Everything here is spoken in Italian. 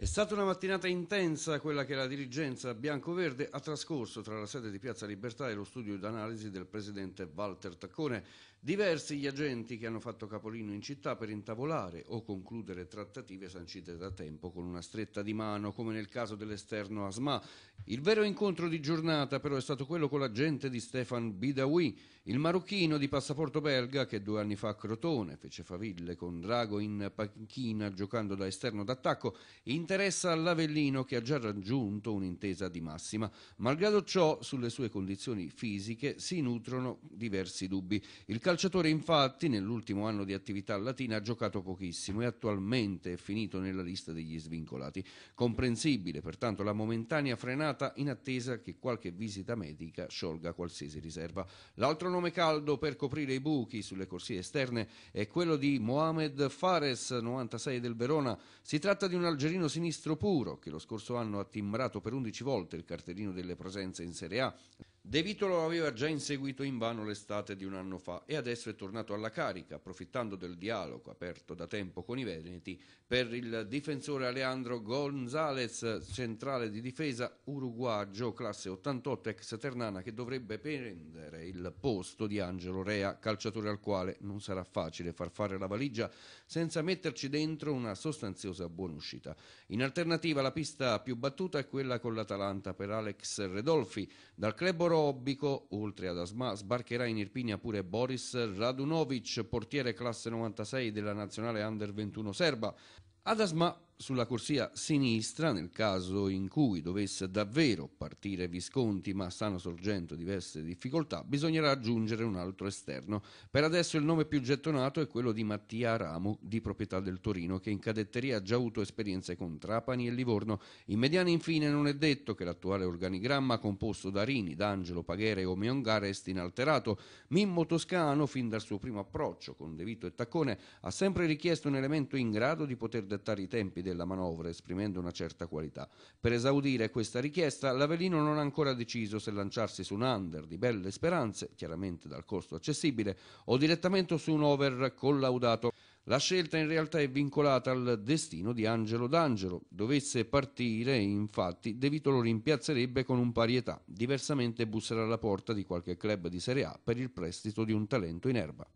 È stata una mattinata intensa quella che la dirigenza bianco-verde ha trascorso tra la sede di Piazza Libertà e lo studio d'analisi del presidente Walter Taccone. Diversi gli agenti che hanno fatto capolino in città per intavolare o concludere trattative sancite da tempo con una stretta di mano, come nel caso dell'esterno Asma. Il vero incontro di giornata però è stato quello con l'agente di Stefan Bidawi, il marocchino di passaporto belga che due anni fa a Crotone fece faville con Drago in panchina giocando da esterno d'attacco. In interessa all'Avellino che ha già raggiunto un'intesa di massima. Malgrado ciò, sulle sue condizioni fisiche si nutrono diversi dubbi. Il calciatore infatti nell'ultimo anno di attività latina ha giocato pochissimo e attualmente è finito nella lista degli svincolati. Comprensibile pertanto la momentanea frenata in attesa che qualche visita medica sciolga qualsiasi riserva. L'altro nome caldo per coprire i buchi sulle corsie esterne è quello di Mohamed Fares, 96 del Verona. Si tratta di un algerino sinistro puro, che lo scorso anno ha timbrato per 11 volte il cartellino delle presenze in Serie A. De Vito lo aveva già inseguito invano l'estate di un anno fa e adesso è tornato alla carica, approfittando del dialogo aperto da tempo con i Veneti per il difensore Alejandro González, centrale di difesa uruguagio, classe 88 ex Ternana, che dovrebbe prendere il posto di Angelo Rea, calciatore al quale non sarà facile far fare la valigia senza metterci dentro una sostanziosa buonuscita. In alternativa la pista più battuta è quella con l'Atalanta per Alex Redolfi, dal club Robbico, oltre ad Asma, sbarcherà in Irpinia pure Boris Radunovic, portiere classe 96 della nazionale under 21 serba. Ad Asma sulla corsia sinistra, nel caso in cui dovesse davvero partire Visconti ma stanno sorgendo diverse difficoltà, bisognerà aggiungere un altro esterno. Per adesso il nome più gettonato è quello di Mattia Aramu, di proprietà del Torino, che in cadetteria ha già avuto esperienze con Trapani e Livorno. In mediana infine non è detto che l'attuale organigramma composto da Rini, D'Angelo, Paghere e Omeonga resti inalterato. Mimmo Toscano, fin dal suo primo approccio con De Vito e Taccone, ha sempre richiesto un elemento in grado di poter dettare i tempi della manovra esprimendo una certa qualità. Per esaudire questa richiesta l'Avellino non ha ancora deciso se lanciarsi su un under di belle speranze, chiaramente dal costo accessibile, o direttamente su un over collaudato. La scelta in realtà è vincolata al destino di Angelo D'Angelo. Dovesse partire, infatti, De Vito lo rimpiazzerebbe con un parietà, diversamente busserà alla porta di qualche club di Serie A per il prestito di un talento in erba.